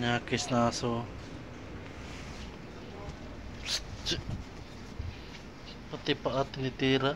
Nyakis na aso. Pati pa at tinitira.